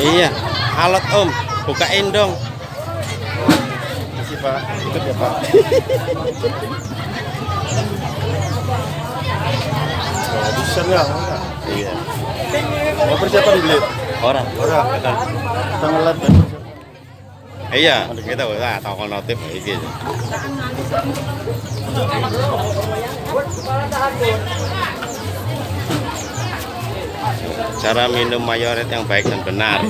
Iya, alot om, bukain dong. Makasih Pak. Ikut ya Pak. Bisa nggak? Enggak. Iya. Mau persiapan beli? Orang. Ora. Tanggal kan persiapan. Iya, kita udah tahu notif iki. Cara minum mayoret yang baik dan benar.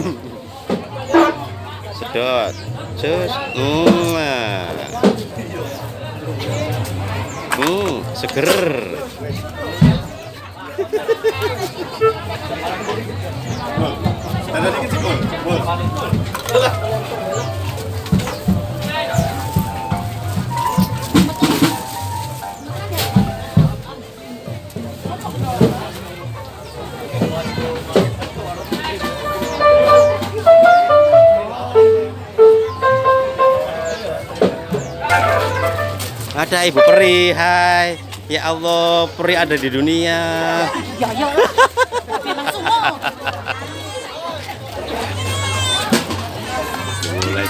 Sedot. Cus. Hmm. Hmm, seger. ada ibu peri hai. Ya Allah peri ada di dunia. Ya ya mulai